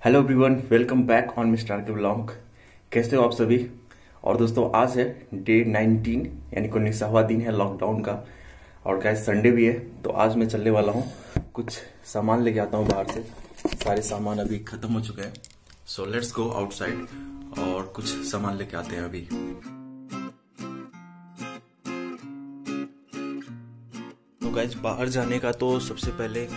Hello everyone, welcome back on mister K blog. कैसे हो आप सभी? और दोस्तों, आज है डे 19 यानी कि उन्नीसवा दिन है लॉकडाउन का। और गैस संडे भी है तो आज मैं चलने वाला हूँ। कुछ सामान लेके आता हूँ बाहर से। सारे सामान अभी खत्म हो चुके हैं। सो लेट्स गो आउटसाइड और कुछ सामान लेके आते हैं अभी। तो गैस बाहर जाने का तो सबसे पहले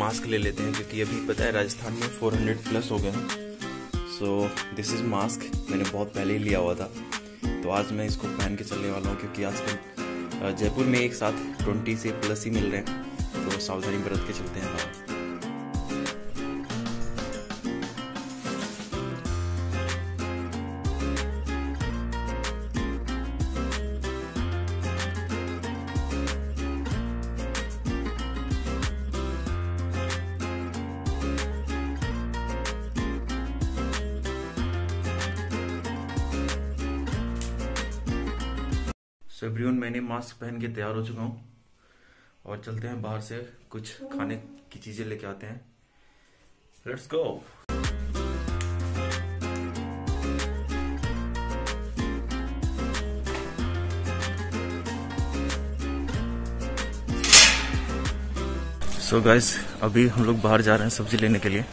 मास्क ले लेते हैं, क्योंकि अभी पता है राजस्थान में 400 प्लस हो गए हैं। सो दिस इज़ मास्क मैंने बहुत पहले ही लिया हुआ था। तो आज मैं इसको पहन के चलने वाला हूँ, क्योंकि आजकल जयपुर में एक साथ 20 से प्लस ही मिल रहे हैं। तो सावधानी बरत के चलते हैं। सो एवरीवन मैंने मास्क पहन के तैयार हो चुका हूँ। और चलते हैं बाहर से कुछ खाने की चीज़ें लेके आते हैं। लेट्स गो सो गाइस अभी हम लोग बाहर जा रहे हैं सब्ज़ी लेने के लिए।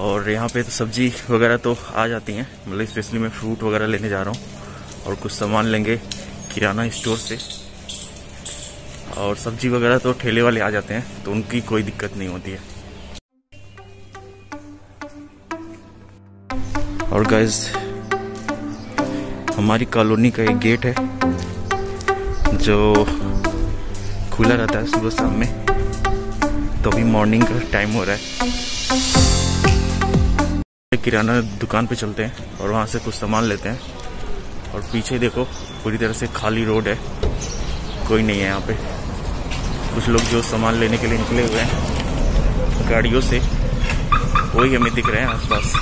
और यहाँ पे तो सब्ज़ी वगैरह तो आ जाती हैं मतलब स्पेशली मैं फ्रूट वगैरह लेने जा रहा हूँ। और कुछ सामान लेंगे किराना स्टोर से। और सब्ज़ी वगैरह तो ठेले वाले आ जाते हैं तो उनकी कोई दिक्कत नहीं होती है। और गाइज़ हमारी कॉलोनी का एक गेट है, जो खुला रहता है सुबह शाम में। तो अभी मॉर्निंग का टाइम हो रहा है। किराना दुकान पे चलते हैं और वहाँ से कुछ सामान लेते हैं। और पीछे देखो, पूरी तरह से खाली रोड है। कोई नहीं है यहाँ पे। कुछ लोग जो सामान लेने के लिए निकले हुए हैं, गाड़ियों से, वही हमें दिख रहे हैं आसपास।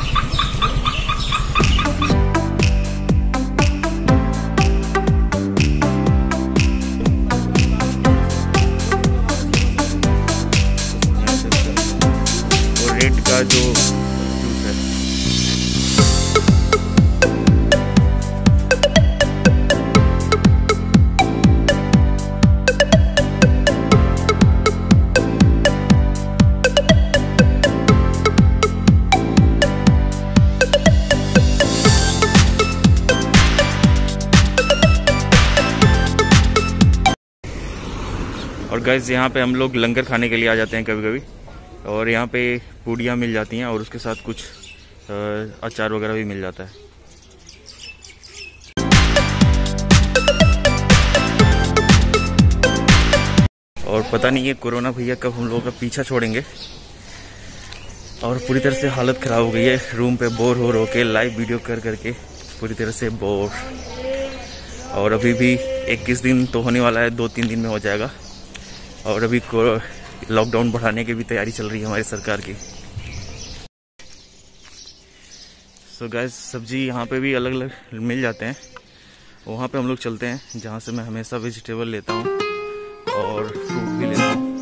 गैस यहाँ पे हम लोग लंगर खाने के लिए आ जाते हैं कभी कभी और यहाँ पे पूड़ियाँ मिल जाती हैं और उसके साथ कुछ अचार वगैरह भी मिल जाता है। और पता नहीं है कोरोना भैया कब हम लोगों का पीछा छोड़ेंगे। और पूरी तरह से हालत ख़राब हो गई है। रूम पे बोर हो रो के लाइव वीडियो कर करके पूरी तरह से बोर। और अभी भी इक्कीस दिन तो होने वाला है दो तीन दिन में हो जाएगा। और अभी लॉकडाउन बढ़ाने की भी तैयारी चल रही है हमारी सरकार की। सो गैस सब्ज़ी यहाँ पे भी अलग अलग मिल जाते हैं। वहाँ पे हम लोग चलते हैं, जहाँ से मैं हमेशा वेजिटेबल लेता हूँ और फ्रूट भी लेता हूँ।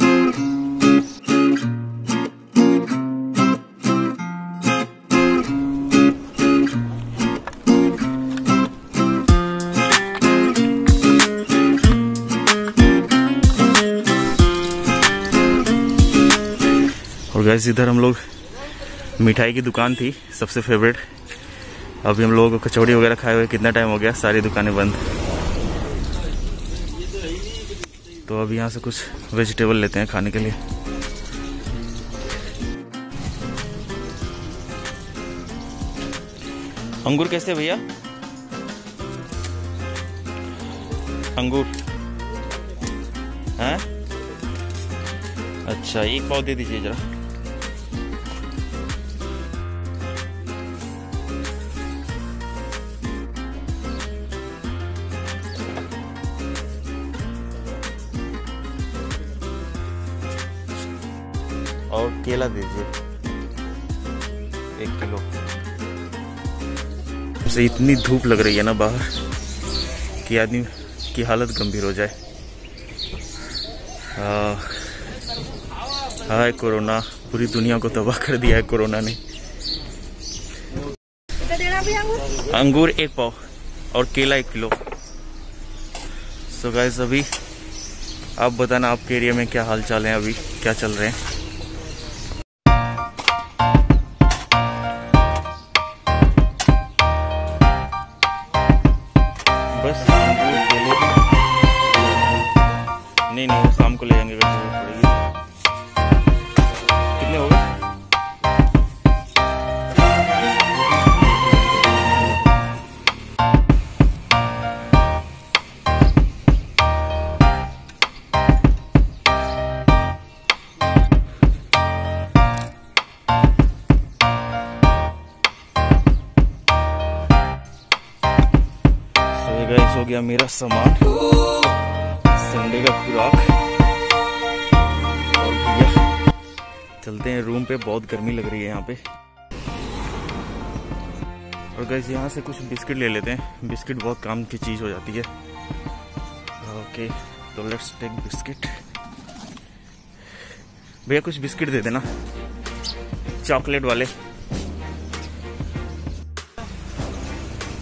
और गैस इधर हम लोग मिठाई की दुकान थी, सबसे फेवरेट अभी हम लोगों कचौड़ी वगैरह खाए हुए, कितना टाइम हो गया, सारी दुकानें बंद। तो अभी यहाँ से कुछ वेजिटेबल लेते हैं खाने के लिए। अंगूर कैसे भैया? अंगूर। हैं? अच्छा एक पाव दे दीजिए जरा। और केला दीजिए। एक किलो। से इतनी धूप लग रही है ना बाहर कि आदमी की हालत गंभीर हो जाए। हाय कोरोना। पूरी दुनिया को तबाह कर दिया है कोरोना ने। अंगूर? एक पाव और केला एक किलो। सो so गाइस अभी आप बताना आपके एरिया में क्या हाल चाल है अभी क्या चल रहे हैं? नहीं नहीं शाम को ले जाएँगे कितने हो गए? हो गया मेरा सामान। संडे का खुराक और भैया, चलते हैं रूम पे, बहुत गर्मी लग रही है यहाँ पे। और गैस यहाँ से कुछ बिस्किट ले लेते हैं। बिस्किट बहुत काम की चीज़ हो जाती है। ओके तो लेट्स टेक बिस्किट भैया, कुछ बिस्किट दे देना। चॉकलेट वाले।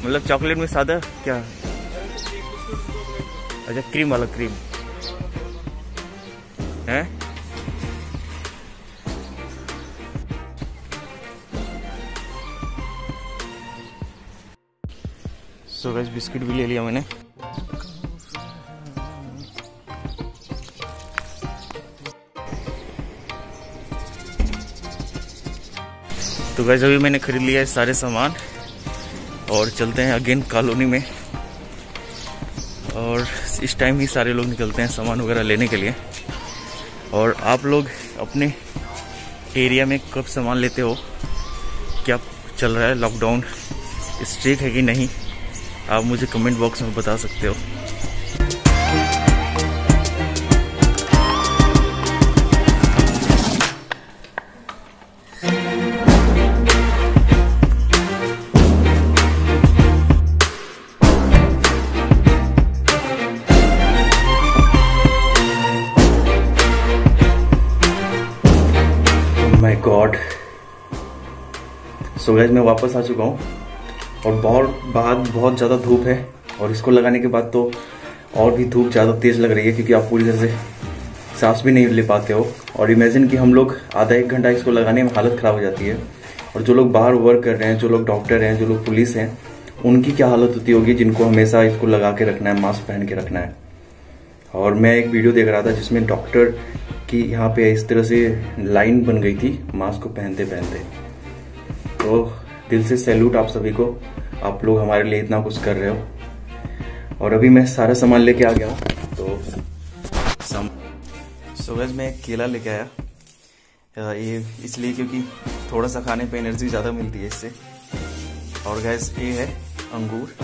मतलब चॉकलेट में सादा क्या? अच्छा क्रीम वाला क्रीम है? सो गैस बिस्किट भी ले लिया मैंने। तो गैस अभी मैंने खरीद लिया है सारे सामान और चलते हैं अगेन कॉलोनी में। और इस टाइम ही सारे लोग निकलते हैं सामान वगैरह लेने के लिए। और आप लोग अपने एरिया में कब सामान लेते हो? क्या चल रहा है? लॉकडाउन स्ट्रिक है कि नहीं? आप मुझे कमेंट बॉक्स में बता सकते हो। सो गैस मैं वापस आ चुका हूँ और बहुत बाहर बहुत ज़्यादा धूप है और इसको लगाने के बाद तो और भी धूप ज़्यादा तेज़ लग रही है क्योंकि आप पूरी तरह से सांस भी नहीं ले पाते हो और इमेजिन कि हम लोग आधा एक घंटा इसको लगाने में हालत ख़राब हो जाती है और जो लोग बाहर वर्क कर रहे हैं, जो लोग डॉक्टर हैं, जो लोग पुलिस हैं, उनकी क्या हालत होती होगी जिनको हमेशा इसको लगा के रखना है मास्क पहन के रखना है? और मैं एक वीडियो देख रहा था जिसमें डॉक्टर की यहाँ पे इस तरह से लाइन बन गई थी मास्क को पहनते पहनते तो दिल से सैल्यूट आप सभी को। आप लोग हमारे लिए इतना कुछ कर रहे हो। और अभी मैं सारा सामान लेके आ गया हूँ तो सम सो गैस मैं केला लेके आया। ये इसलिए क्योंकि थोड़ा सा खाने पे एनर्जी ज़्यादा मिलती है इससे। और गैस ये है अंगूर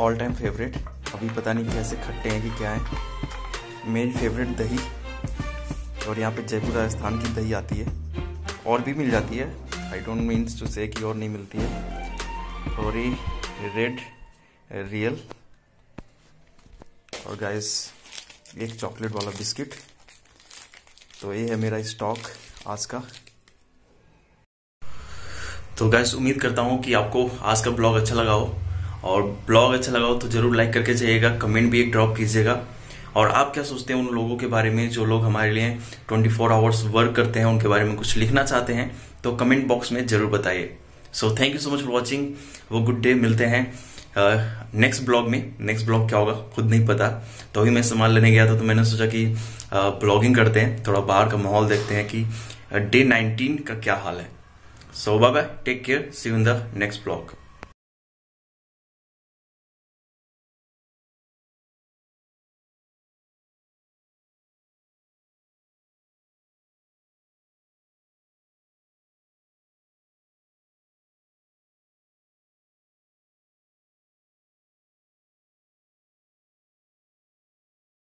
ऑल टाइम फेवरेट अभी पता नहीं कैसे खट्टे हैं कि क्या है। मेरी फेवरेट दही। और यहाँ पे जयपुर राजस्थान की दही आती है। और भी मिल जाती है। आई डोंट मीन्स टू से कि और नहीं मिलती है। और ये रेड रियल और गाइस एक चॉकलेट वाला बिस्किट तो ये है मेरा स्टॉक आज का। तो गैस उम्मीद करता हूँ कि आपको आज का ब्लॉग अच्छा लगा हो। और ब्लॉग अच्छा लगा हो तो ज़रूर लाइक करके जाइएगा। कमेंट भी एक ड्रॉप कीजिएगा। और आप क्या सोचते हैं उन लोगों के बारे में जो लोग हमारे लिए 24 फोर आवर्स वर्क करते हैं उनके बारे में कुछ लिखना चाहते हैं तो कमेंट बॉक्स में ज़रूर बताइए। So thank you so much for watching वो गुड डे मिलते हैं नेक्स्ट uh, ब्लॉग में। नेक्स्ट ब्लॉग क्या होगा खुद नहीं पता। तो अभी मैं सामान लेने गया था तो मैंने सोचा कि ब्लॉगिंग uh, करते हैं थोड़ा बाहर का माहौल देखते हैं कि डे uh, 19 का क्या हाल है। So bye take care see in the next blog